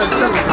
one.